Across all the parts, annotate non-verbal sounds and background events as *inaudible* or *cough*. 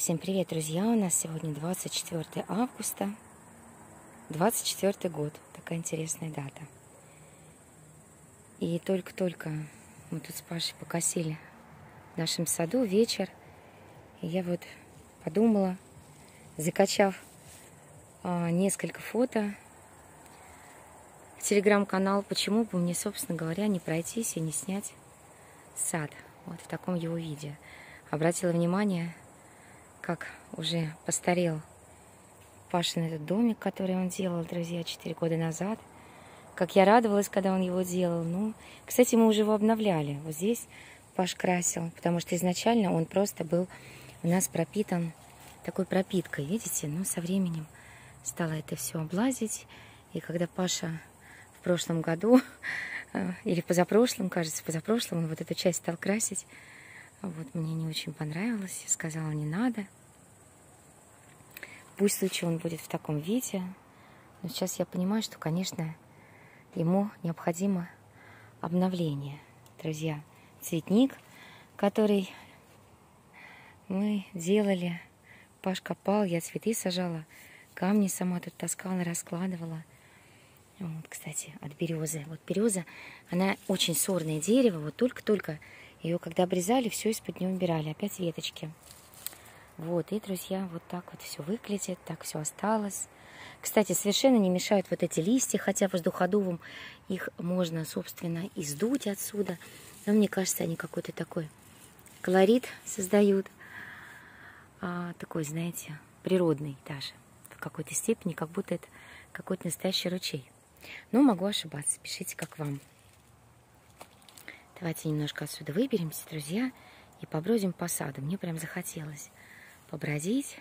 Всем привет, друзья! У нас сегодня 24 августа, 24 год. Такая интересная дата. И только-только мы тут с Пашей покосили в нашем саду вечер. И я вот подумала, закачав а, несколько фото в телеграм-канал, почему бы мне, собственно говоря, не пройтись и не снять сад вот в таком его виде. Обратила внимание, как уже постарел Пашин этот домик, который он делал, друзья, 4 года назад. Как я радовалась, когда он его делал. Ну, кстати, мы уже его обновляли. Вот здесь Паш красил, потому что изначально он просто был у нас пропитан такой пропиткой, видите? Ну, со временем стало это все облазить. И когда Паша в прошлом году, *laughs* э, или позапрошлом, кажется, позапрошлом, он вот эту часть стал красить, вот мне не очень понравилось. Я сказала, не надо. Пусть лучше он будет в таком виде. Но сейчас я понимаю, что, конечно, ему необходимо обновление. Друзья, цветник, который мы делали, Паш копал, я цветы сажала, камни сама тут таскала, раскладывала. Вот, кстати, от березы. Вот береза, она очень сорное дерево, вот только-только ее, когда обрезали, все из-под нее убирали. Опять веточки. Вот, и, друзья, вот так вот все выглядит, так все осталось. Кстати, совершенно не мешают вот эти листья, хотя воздуходувом их можно, собственно, издуть отсюда. Но мне кажется, они какой-то такой колорит создают. А, такой, знаете, природный даже. В какой-то степени, как будто это какой-то настоящий ручей. Но могу ошибаться. Пишите, как вам. Давайте немножко отсюда выберемся, друзья, и побродим по саду. Мне прям захотелось побродить,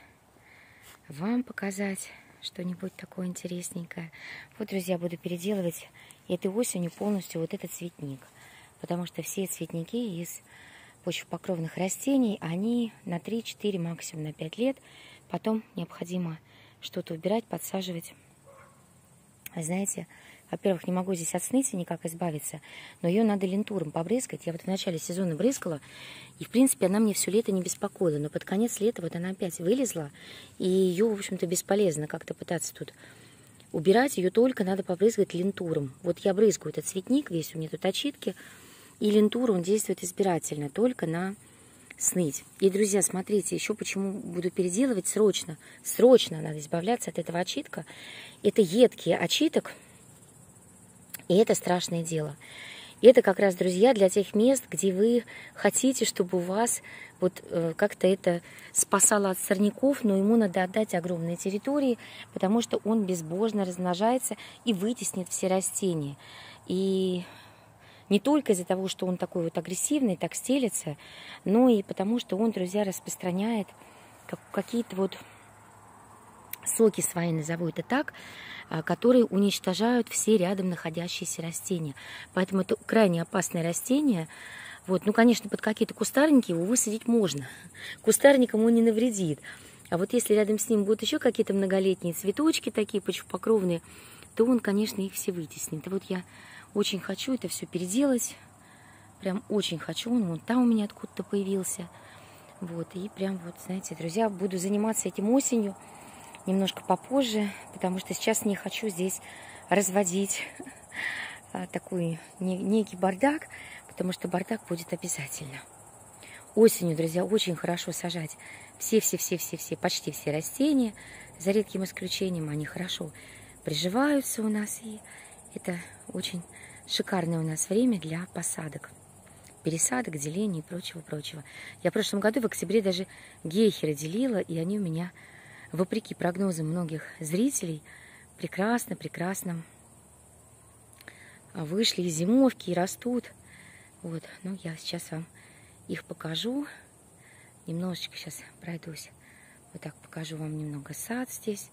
вам показать что-нибудь такое интересненькое. Вот, друзья, буду переделывать этой осенью полностью вот этот цветник. Потому что все цветники из почвопокровных растений, они на 3-4, максимум на 5 лет. Потом необходимо что-то убирать, подсаживать. Знаете, во-первых, не могу здесь от сныти никак избавиться, но ее надо лентуром побрызгать. Я вот в начале сезона брызгала, и, в принципе, она мне все лето не беспокоила. Но под конец лета вот она опять вылезла, и ее, в общем-то, бесполезно как-то пытаться тут убирать. Ее только надо побрызгать лентуром. Вот я брызгаю этот цветник, весь у меня тут очитки, и лентур, он действует избирательно, только на сныть. И, друзья, смотрите, еще почему буду переделывать срочно. Срочно надо избавляться от этого очитка. Это едкий очиток, и это страшное дело. И это как раз, друзья, для тех мест, где вы хотите, чтобы у вас вот э, как-то это спасало от сорняков, но ему надо отдать огромные территории, потому что он безбожно размножается и вытеснит все растения. И не только из-за того, что он такой вот агрессивный, так стелется, но и потому, что он, друзья, распространяет какие-то вот соки свои, назову это так, а, которые уничтожают все рядом находящиеся растения. Поэтому это крайне опасное растение. Вот, ну, конечно, под какие-то кустарники его высадить можно. *laughs* Кустарникам он не навредит. А вот если рядом с ним будут еще какие-то многолетние цветочки такие почвопокровные, то он, конечно, их все вытеснит. И вот я очень хочу это все переделать. Прям очень хочу. Он вон там у меня откуда-то появился. Вот, и прям вот, знаете, друзья, буду заниматься этим осенью немножко попозже, потому что сейчас не хочу здесь разводить *laughs* а, такой некий бардак, потому что бардак будет обязательно. Осенью, друзья, очень хорошо сажать все-все-все-все-все, почти все растения, за редким исключением они хорошо приживаются у нас, и это очень шикарное у нас время для посадок, пересадок, деления и прочего-прочего. Я в прошлом году в октябре даже гейхеры делила, и они у меня вопреки прогнозам многих зрителей, прекрасно, прекрасно вышли из зимовки и растут. Вот, ну я сейчас вам их покажу. Немножечко сейчас пройдусь. Вот так покажу вам немного сад здесь.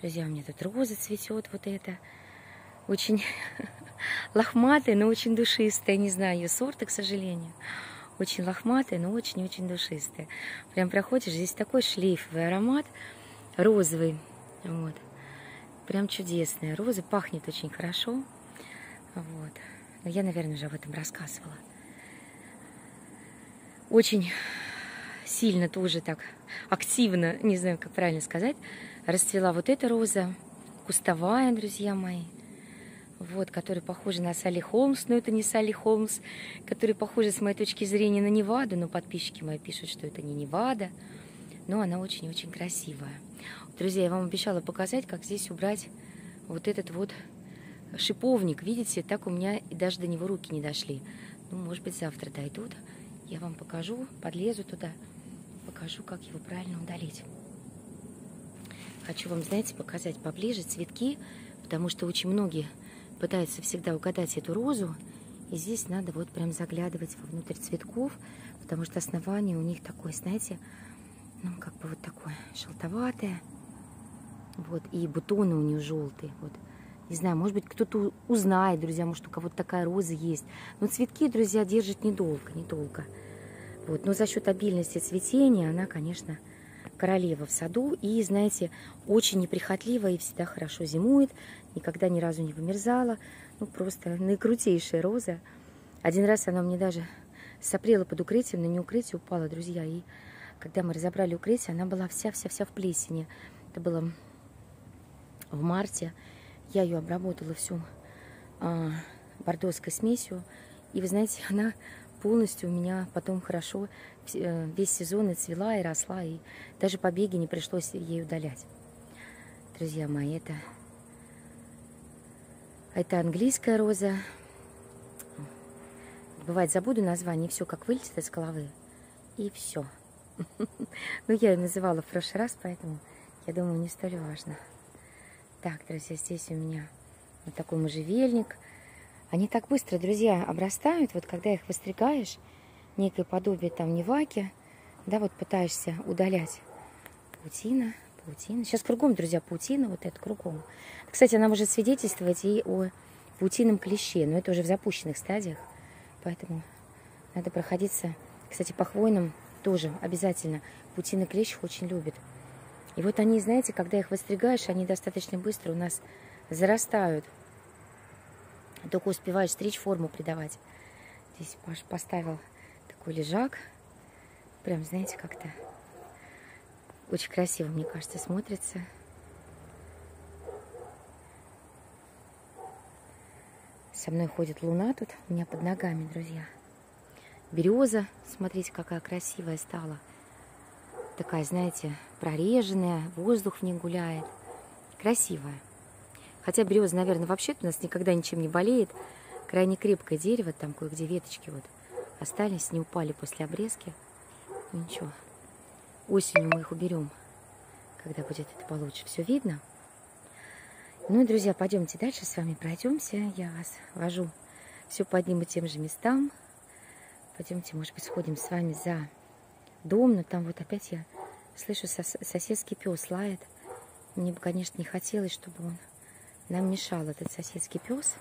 Друзья, у меня тут роза цветет, вот это. Очень *laughs* лохматая, но очень душистая. Не знаю ее сорта, к сожалению. Очень лохматая, но очень-очень душистая. Прям проходишь, здесь такой шлейфовый аромат розовый. Вот. Прям чудесная. Роза пахнет очень хорошо. Вот. Я, наверное, уже об этом рассказывала. Очень сильно тоже так активно, не знаю, как правильно сказать, расцвела вот эта роза, кустовая, друзья мои. Вот, который похожа на Салли Холмс, но это не Салли Холмс, который похожа, с моей точки зрения, на Неваду, но подписчики мои пишут, что это не Невада, но она очень-очень красивая. Друзья, я вам обещала показать, как здесь убрать вот этот вот шиповник. Видите, так у меня и даже до него руки не дошли. Ну, может быть, завтра дойдут. Я вам покажу, подлезу туда, покажу, как его правильно удалить. Хочу вам, знаете, показать поближе цветки, потому что очень многие пытаются всегда угадать эту розу. И здесь надо вот прям заглядывать внутрь цветков, потому что основание у них такое, знаете, ну, как бы вот такое желтоватое. Вот, и бутоны у нее желтые, вот. Не знаю, может быть, кто-то узнает, друзья, может, у кого-то такая роза есть. Но цветки, друзья, держат недолго, недолго. Вот. Но за счет обильности цветения она, конечно, королева в саду. И, знаете, очень неприхотливая и всегда хорошо зимует. Никогда ни разу не вымерзала. Ну, просто наикрутейшая роза. Один раз она мне даже сопрела под укрытием, но не укрытие упала, друзья. И когда мы разобрали укрытие, она была вся-вся-вся в плесени. Это было в марте. Я ее обработала всю а, бордоской смесью. И вы знаете, *laughs* она полностью у меня потом хорошо э, весь сезон и цвела, и росла, и даже побеги не пришлось ей удалять. Друзья мои, это, это английская роза. Бывает, забуду название, все как вылетит из головы. И все. *laughs* Ну, я ее называла в прошлый раз, поэтому я думаю, не столь важно. Так, друзья, здесь у меня вот такой можжевельник. Они так быстро, друзья, обрастают, вот когда их выстригаешь, некое подобие там неваки, да, вот пытаешься удалять паутина, паутина. Сейчас кругом, друзья, паутина, вот это кругом. Кстати, она может свидетельствовать и о паутином клеще, но это уже в запущенных стадиях, поэтому надо проходиться. Кстати, по хвойным тоже обязательно. Паутина клещ очень любит. И вот они, знаете, когда их выстригаешь, они достаточно быстро у нас зарастают. Только успеваешь стричь, форму придавать. Здесь Паш поставил такой лежак. Прям, знаете, как-то очень красиво, мне кажется, смотрится. Со мной ходит луна тут у меня под ногами, друзья. Береза, смотрите, какая красивая стала такая, знаете, прореженная, воздух в ней гуляет. Красивая. Хотя береза, наверное, вообще у нас никогда ничем не болеет. Крайне крепкое дерево, там кое-где веточки вот остались, не упали после обрезки. Ну, ничего. Осенью мы их уберем, когда будет это получше. Все видно? Ну и, друзья, пойдемте дальше с вами пройдемся. Я вас вожу все по одним и тем же местам. Пойдемте, может быть, сходим с вами за дом, но там вот опять я слышу, сос соседский пес лает. Мне бы, конечно, не хотелось, чтобы он нам мешал, этот соседский пес.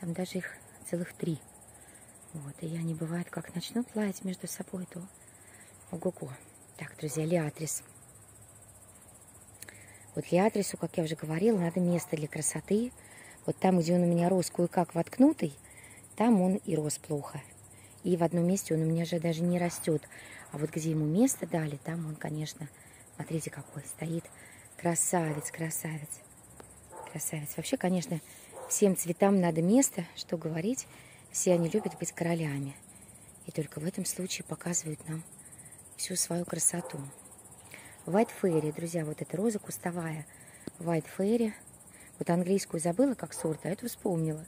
Там даже их целых три. Вот, и они бывают, как начнут лаять между собой, то ого-го. Так, друзья, лиатрис. Вот лиатрису, как я уже говорила, надо место для красоты. Вот там, где он у меня рос кое-как воткнутый, там он и рос плохо. И в одном месте он у меня же даже не растет. А вот где ему место дали, там он, конечно, смотрите, какой стоит. Красавец, красавец, красавец. Вообще, конечно, всем цветам надо место, что говорить. Все они любят быть королями. И только в этом случае показывают нам всю свою красоту. White Fairy, друзья, вот эта роза кустовая. White Fairy. Вот английскую забыла как сорт, а эту вспомнила.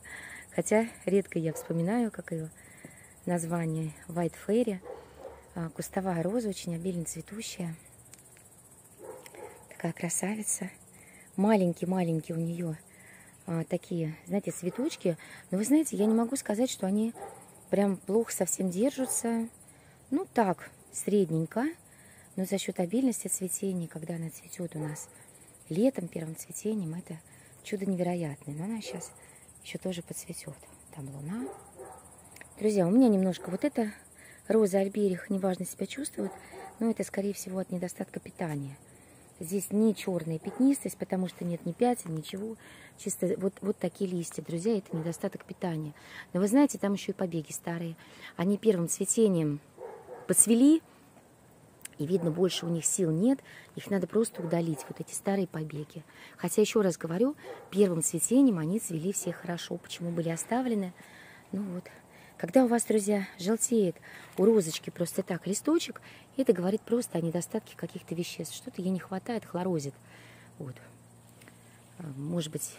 Хотя редко я вспоминаю, как ее название White Fairy. А, кустовая роза, очень обильно цветущая. Такая красавица. Маленькие-маленькие у нее а, такие, знаете, цветочки. Но вы знаете, я не могу сказать, что они прям плохо совсем держатся. Ну так, средненько. Но за счет обильности цветения, когда она цветет у нас летом, первым цветением, это чудо невероятное. Но она сейчас еще тоже подцветет. Там луна. Друзья, у меня немножко вот это Роза Альберих неважно себя чувствует, но это, скорее всего, от недостатка питания. Здесь не черная пятнистость, потому что нет ни пятен, ничего. Чисто вот, вот такие листья, друзья, это недостаток питания. Но вы знаете, там еще и побеги старые. Они первым цветением подцвели, И видно, больше у них сил нет, их надо просто удалить, вот эти старые побеги. Хотя, еще раз говорю, первым цветением они цвели все хорошо. Почему были оставлены? Ну вот. Когда у вас, друзья, желтеет у розочки просто так листочек, это говорит просто о недостатке каких-то веществ. Что-то ей не хватает, хлорозит. Вот. А, может быть,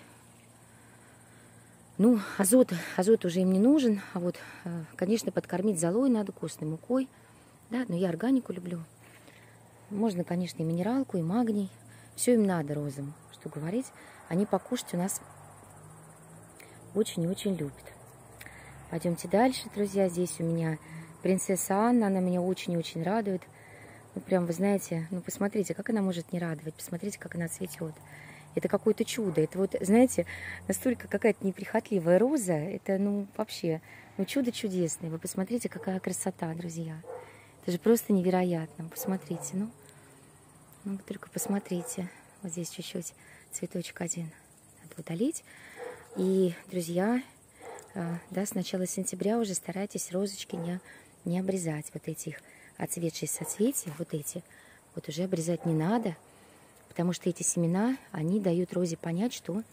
ну, азот, азот уже им не нужен. А вот, а, конечно, подкормить золой надо, костной мукой. Да, но я органику люблю. Можно, конечно, и минералку, и магний. Все им надо розам, что говорить. Они покушать у нас очень и очень любят. Пойдемте дальше, друзья. Здесь у меня принцесса Анна. Она меня очень и очень радует. Ну, прям, вы знаете, ну, посмотрите, как она может не радовать. Посмотрите, как она цветет. Это какое-то чудо. Это вот, знаете, настолько какая-то неприхотливая роза. Это, ну, вообще, ну, чудо чудесное. Вы посмотрите, какая красота, друзья. Это же просто невероятно. Посмотрите, ну. Ну, вы только посмотрите. Вот здесь чуть-чуть цветочек один. Надо удалить. И, друзья, да, с начала сентября уже старайтесь розочки не, не обрезать. Вот этих отцветшие соцветия, вот эти, вот уже обрезать не надо. Потому что эти семена, они дают розе понять, что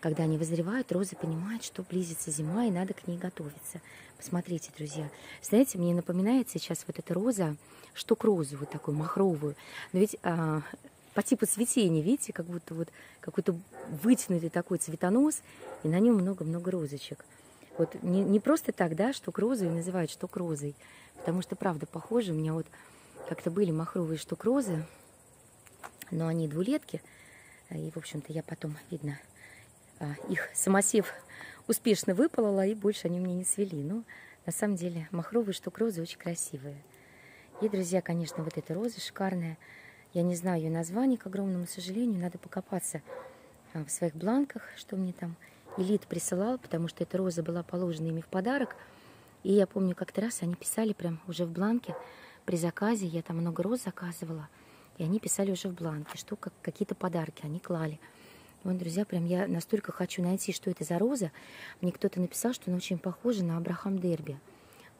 когда они вызревают, розы понимают, что близится зима, и надо к ней готовиться. Посмотрите, друзья. Знаете, мне напоминает сейчас вот эта роза, штук розу, вот такую махровую. Но ведь а, по типу цветения, видите, как будто вот какой-то вытянутый такой цветонос, и на нем много-много розочек. Вот не, не просто так, да, штук розу и называют штук розой, потому что, правда, похоже, у меня вот как-то были махровые штук розы, но они двулетки, и, в общем-то, я потом, видно, а, их самосев успешно выполола, и больше они мне не свели. Но на самом деле махровые штук розы очень красивые. И, друзья, конечно, вот эта роза шикарная. Я не знаю ее название, к огромному сожалению. Надо покопаться а, в своих бланках, что мне там Элит присылал, потому что эта роза была положена ими в подарок. И я помню, как-то раз они писали прям уже в бланке при заказе. Я там много роз заказывала. И они писали уже в бланке, что как, какие-то подарки они клали. Вот, друзья, прям я настолько хочу найти, что это за роза. Мне кто-то написал, что она очень похожа на Абрахам Дерби.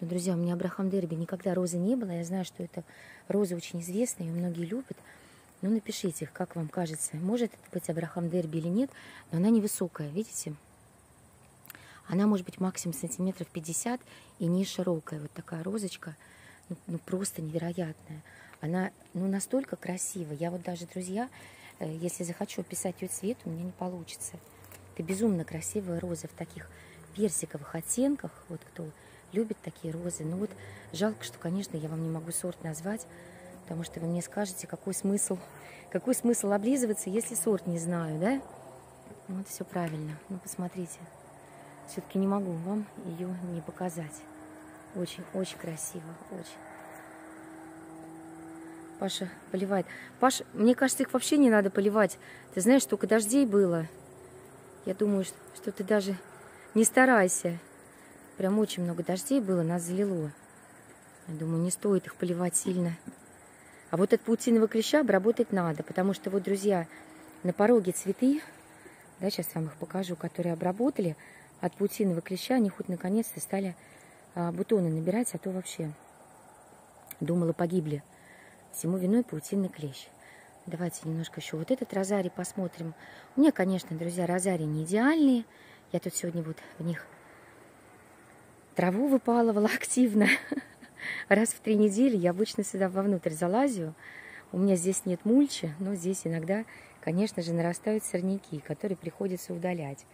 Но, друзья, у меня Абрахам Дерби никогда розы не было. Я знаю, что это роза очень известная, ее многие любят. Ну, напишите, как вам кажется, может это быть Абрахам Дерби или нет, но она невысокая, видите? Она может быть максимум сантиметров 50 и не широкая. Вот такая розочка, ну, ну просто невероятная. Она ну, настолько красивая. Я вот даже, друзья, Э, если захочу описать ее цвет, у меня не получится. Это безумно красивая роза в таких персиковых оттенках. Вот кто любит такие розы. Ну вот жалко, что, конечно, я вам не могу сорт назвать, потому что вы мне скажете, какой смысл, какой смысл облизываться, если сорт не знаю, да? Ну, вот все правильно. Ну, посмотрите. Все-таки не могу вам ее не показать. Очень, очень красиво, очень. Паша поливает. Паш, мне кажется, их вообще не надо поливать. Ты знаешь, только дождей было. Я думаю, что ты даже не старайся. Прям очень много дождей было, нас залило. Я думаю, не стоит их поливать сильно. А вот от паутинового клеща обработать надо, потому что вот, друзья, на пороге цветы, да, сейчас вам их покажу, которые обработали, от паутинового клеща они хоть наконец-то стали а, бутоны набирать, а то вообще думала, погибли. Всему виной паутинный клещ. Давайте немножко еще вот этот розарий посмотрим. У меня, конечно, друзья, розарии не идеальные. Я тут сегодня вот в них траву выпалывала *laughs* активно. Раз в три недели я обычно сюда вовнутрь залазю. У меня здесь нет мульчи, но здесь иногда, конечно же, нарастают сорняки, которые приходится удалять.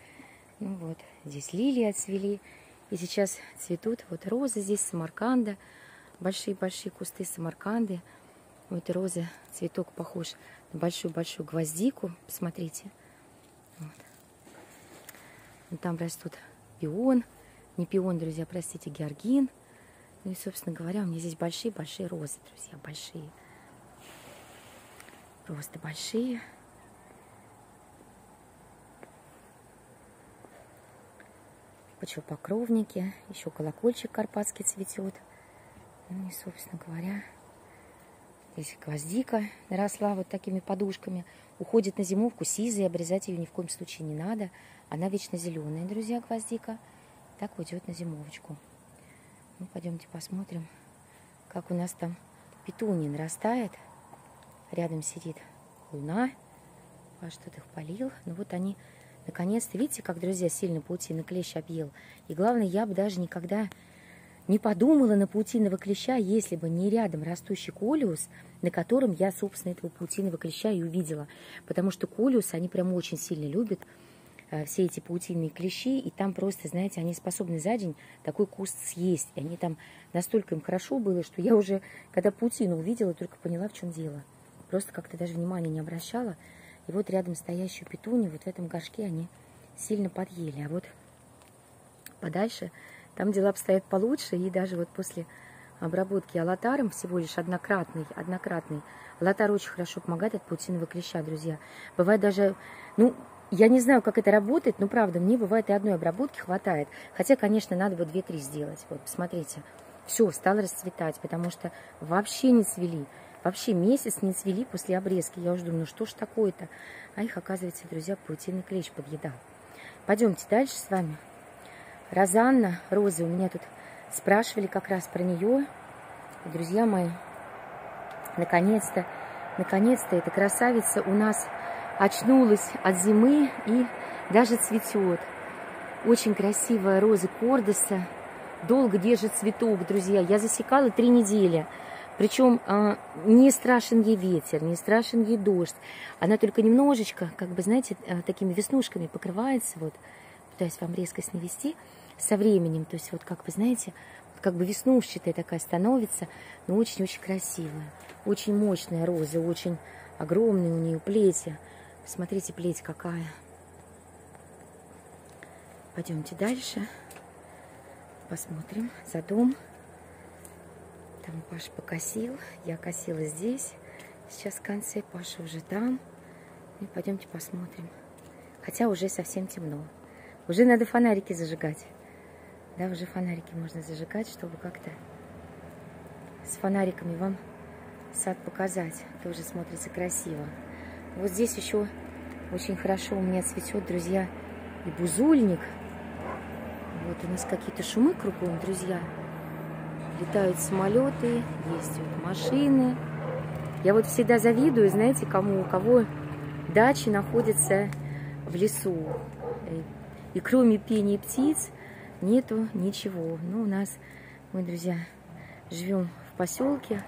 Ну вот, здесь лилии отцвели. И сейчас цветут вот розы здесь, самарканда. Большие-большие кусты самарканды. Этой розы цветок похож на большую-большую гвоздику. Посмотрите. Вот. вот там растут пион. Не пион, друзья, простите, георгин. Ну и, собственно говоря, у меня здесь большие-большие розы, друзья, большие. Просто большие. Почвопокровники. Еще колокольчик карпатский цветет. Ну и, собственно говоря, Здесь гвоздика росла вот такими подушками. Уходит на зимовку сизой, обрезать ее ни в коем случае не надо. Она вечно зеленая, друзья, гвоздика. Так уйдет на зимовочку. Ну, пойдемте посмотрим, как у нас там петуния нарастает. Рядом сидит луна. А что-то их полил. Ну вот они, наконец-то, видите, как, друзья, сильно паутина клещ объел. И главное, я бы даже никогда не подумала на паутиного клеща, если бы не рядом растущий колиус, на котором я, собственно, этого паутиного клеща и увидела. Потому что колиус они прям очень сильно любят, все эти паутинные клещи, и там просто, знаете, они способны за день такой куст съесть. И они там настолько им хорошо было, что я уже, когда паутину увидела, только поняла, в чем дело. Просто как-то даже внимания не обращала. И вот рядом стоящую петунью, вот в этом горшке они сильно подъели. А вот подальше там дела обстоят получше, и даже вот после обработки алатаром, всего лишь однократный, однократный, алатар очень хорошо помогает от паутинового клеща, друзья. Бывает даже, ну, я не знаю, как это работает, но правда, мне бывает и одной обработки хватает. Хотя, конечно, надо бы 2-3 сделать. Вот, посмотрите, все, стало расцветать, потому что вообще не цвели. Вообще месяц не цвели после обрезки. Я уже думаю, ну что ж такое-то? А их, оказывается, друзья, паутинный клещ подъедал. Пойдемте дальше с вами. Розанна, Розы, у меня тут спрашивали как раз про нее. Друзья мои, наконец-то, наконец-то эта красавица у нас очнулась от зимы и даже цветет. Очень красивая роза Кордеса. Долго держит цветок, друзья. Я засекала три недели. Причем а, не страшен ей ветер, не страшен ей дождь. Она только немножечко, как бы, знаете, а, такими веснушками покрывается. Вот, пытаюсь вам резкость навести со временем. То есть вот как вы знаете, как бы веснушчатая такая становится, но очень-очень красивая. Очень мощная роза, очень огромные у нее плети. Смотрите, плеть какая. Пойдемте дальше. Посмотрим за дом. Там Паша покосил, я косила здесь. Сейчас в конце Паша уже там. И пойдемте посмотрим. Хотя уже совсем темно. Уже надо фонарики зажигать. Да, уже фонарики можно зажигать, чтобы как-то с фонариками вам сад показать. Тоже смотрится красиво. Вот здесь еще очень хорошо у меня цветет, друзья, и бузульник. Вот у нас какие-то шумы кругом, друзья. Летают самолеты, вот машины. Я вот всегда завидую, знаете, кому, у кого дачи находятся в лесу. И кроме пения птиц, нету ничего. Ну, у нас, мы, друзья, живем в поселке.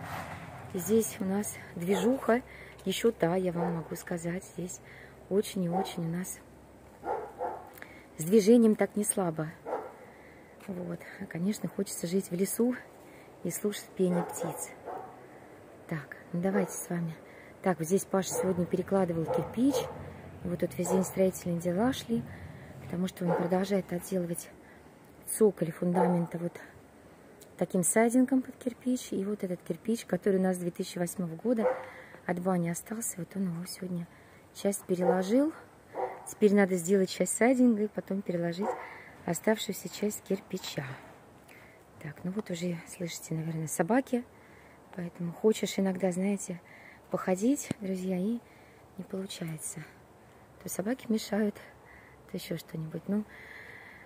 Здесь у нас движуха еще та, я вам могу сказать. Здесь очень и очень у нас с движением так не слабо. Вот. Конечно, хочется жить в лесу и слушать пение птиц. Так, ну давайте с вами. Так, вот здесь Паша сегодня перекладывал кирпич. Вот тут весь день строительные дела шли, потому что он продолжает отделывать цоколь фундамента вот таким сайдингом под кирпич. И вот этот кирпич, который у нас с 2008 года от бани остался, вот он его сегодня часть переложил. Теперь надо сделать часть сайдинга и потом переложить оставшуюся часть кирпича. Так, ну вот уже слышите, наверное, собаки. Поэтому хочешь иногда, знаете, походить, друзья, и не получается. То собаки мешают, то еще что-нибудь. Ну,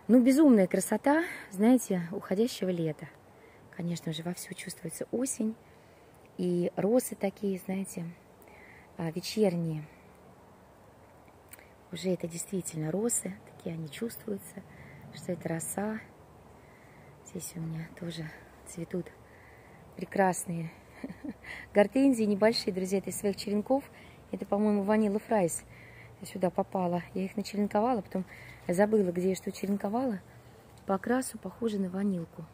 ну, безумная красота, знаете, уходящего лета. Конечно же, вовсю чувствуется осень. И росы такие, знаете, а, вечерние. Уже это действительно росы, такие они чувствуются, что это роса. Здесь у меня тоже цветут прекрасные *laughs* гортензии, небольшие, друзья, это из своих черенков. Это, по-моему, Vanille Fraise сюда попала. Я их начеренковала, потом забыла, где я что черенковала. По окрасу похоже на ванилку.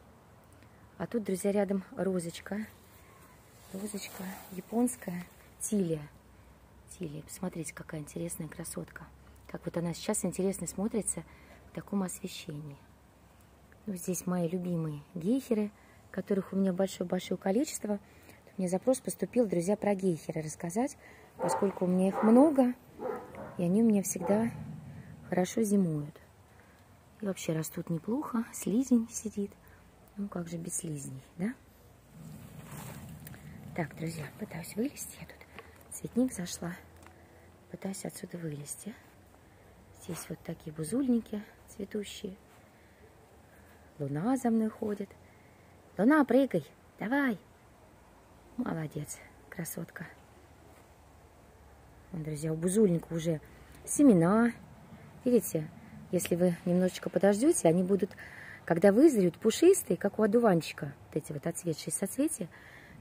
А тут, друзья, рядом розочка. Розочка японская, тилия. Тилия, посмотрите, какая интересная красотка. Как вот она сейчас интересно смотрится в таком освещении. Ну, здесь мои любимые гейхеры, которых у меня большое-большое количество. Мне запрос поступил, друзья, про гейхеры рассказать, поскольку у меня их много, и они у меня всегда хорошо зимуют. И вообще растут неплохо, слизень сидит. Ну, как же без слизней, да? Так, друзья, пытаюсь вылезти. Я тут цветник зашла. Пытаюсь отсюда вылезти. Здесь вот такие бузульники цветущие. Луна за мной ходит. Луна, прыгай, давай. Молодец, красотка. Вот, друзья, у бузульника уже семена. Видите, если вы немножечко подождете, они будут, когда вызреют, пушистые, как у одуванчика. Вот эти вот отцветшие соцветия.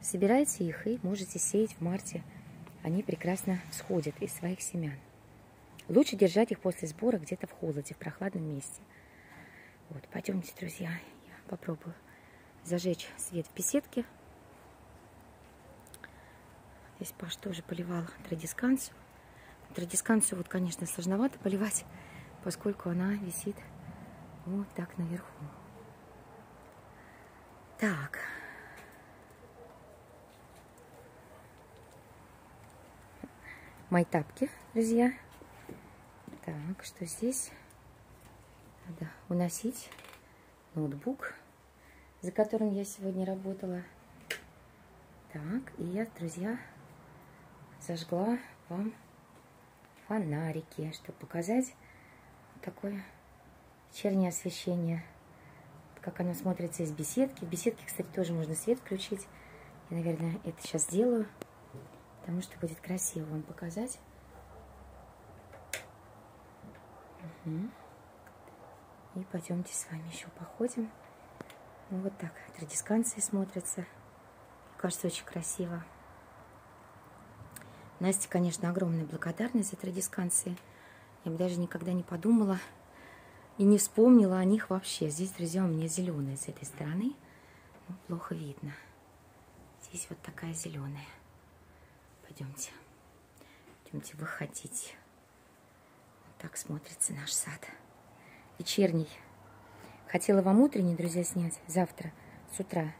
Собирайте их и можете сеять в марте. Они прекрасно всходят из своих семян. Лучше держать их после сбора где-то в холоде, в прохладном месте. Вот, пойдемте, друзья, я попробую зажечь свет в беседке. Здесь Паш тоже поливал традисканцию. Традисканцию, вот, конечно, сложновато поливать, поскольку она висит вот так наверху. Так. Мои тапки, друзья. Так, что здесь? Надо уносить ноутбук, за которым я сегодня работала. Так, и я, друзья, зажгла вам фонарики, чтобы показать такое вечернее освещение. Как оно смотрится из беседки. В беседке, кстати, тоже можно свет включить. Я, наверное, это сейчас сделаю, потому что будет красиво вам показать. Угу. И пойдемте с вами еще походим. Ну, вот так традисканции смотрятся. Кажется, очень красиво. Насте, конечно, огромная благодарность за традисканции. Я бы даже никогда не подумала и не вспомнила о них вообще. Здесь, друзья, у меня зеленая с этой стороны. Ну, плохо видно. Здесь вот такая зеленая. Пойдемте. Пойдемте выходить. Вот так смотрится наш сад. Вечерний. Хотела вам утренний, друзья, снять завтра с утра.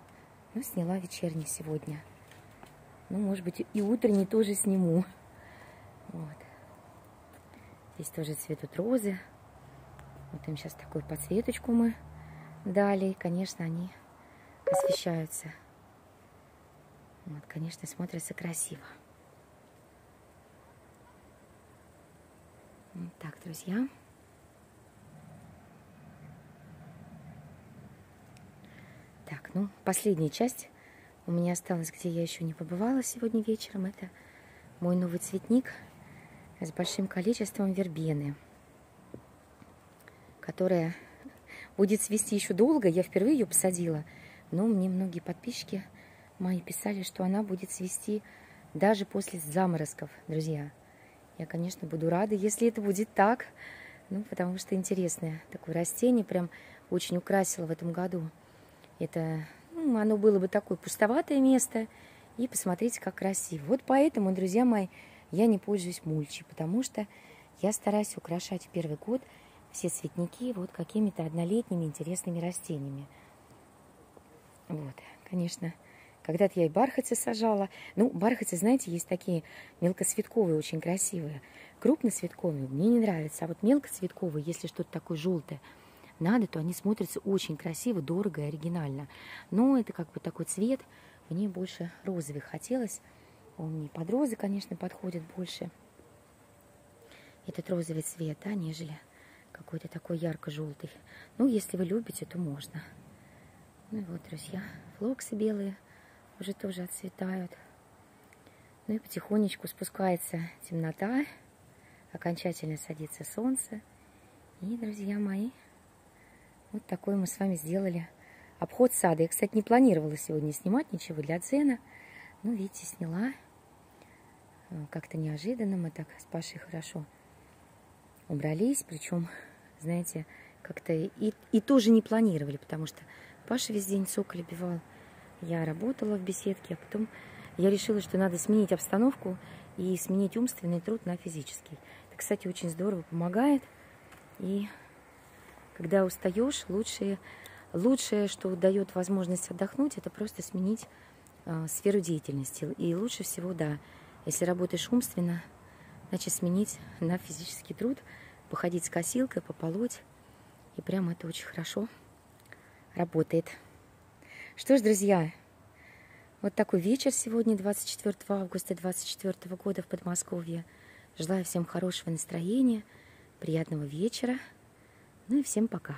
Но сняла вечерний сегодня. Ну, может быть, и утренний тоже сниму. Вот. Здесь тоже цветут розы. Вот им сейчас такую подсветочку мы дали. Конечно, они освещаются. Вот, конечно, смотрятся красиво. Так, друзья. Так, ну, последняя часть у меня осталось, где я еще не побывала сегодня вечером. Это мой новый цветник с большим количеством вербены, которая будет цвести еще долго. Я впервые ее посадила, но мне многие подписчики мои писали, что она будет цвести даже после заморозков, друзья. Я, конечно, буду рада, если это будет так, ну, потому что интересное такое растение, прям очень украсило в этом году. Это ну, оно было бы такое пустоватое место. И посмотрите, как красиво. Вот поэтому, друзья мои, я не пользуюсь мульчей, потому что я стараюсь украшать первый год все цветники вот какими-то однолетними интересными растениями. Вот, конечно, когда-то я и бархатцы сажала. Ну, бархатцы, знаете, есть такие мелкоцветковые, очень красивые. Крупноцветковые мне не нравятся, а вот мелкоцветковые, если что-то такое желтое, надо, то они смотрятся очень красиво, дорого и оригинально. Но это как бы такой цвет, мне больше розовый хотелось. Он мне под розы, конечно, подходит больше. Этот розовый цвет, да, нежели какой-то такой ярко-желтый. Ну, если вы любите, то можно. Ну и вот, друзья, флоксы белые уже тоже отцветают. Ну и потихонечку спускается темнота, окончательно садится солнце. И, друзья мои, вот такой мы с вами сделали обход сада. Я, кстати, не планировала сегодня снимать ничего для Дзена. Ну, видите, сняла. Э, как-то неожиданно мы так с Пашей хорошо убрались. Причем, знаете, как-то и, и тоже не планировали, потому что Паша весь день цоколь бивал. Я работала в беседке, а потом я решила, что надо сменить обстановку и сменить умственный труд на физический. Это, кстати, очень здорово помогает. И когда устаешь, лучшее, лучшее, что дает возможность отдохнуть, это просто сменить э, сферу деятельности. И лучше всего, да, если работаешь умственно, значит сменить на физический труд, походить с косилкой, пополоть. И прям это очень хорошо работает. Что ж, друзья, вот такой вечер сегодня, 24 августа 2024 года в Подмосковье. Желаю всем хорошего настроения, приятного вечера. Ну и всем пока.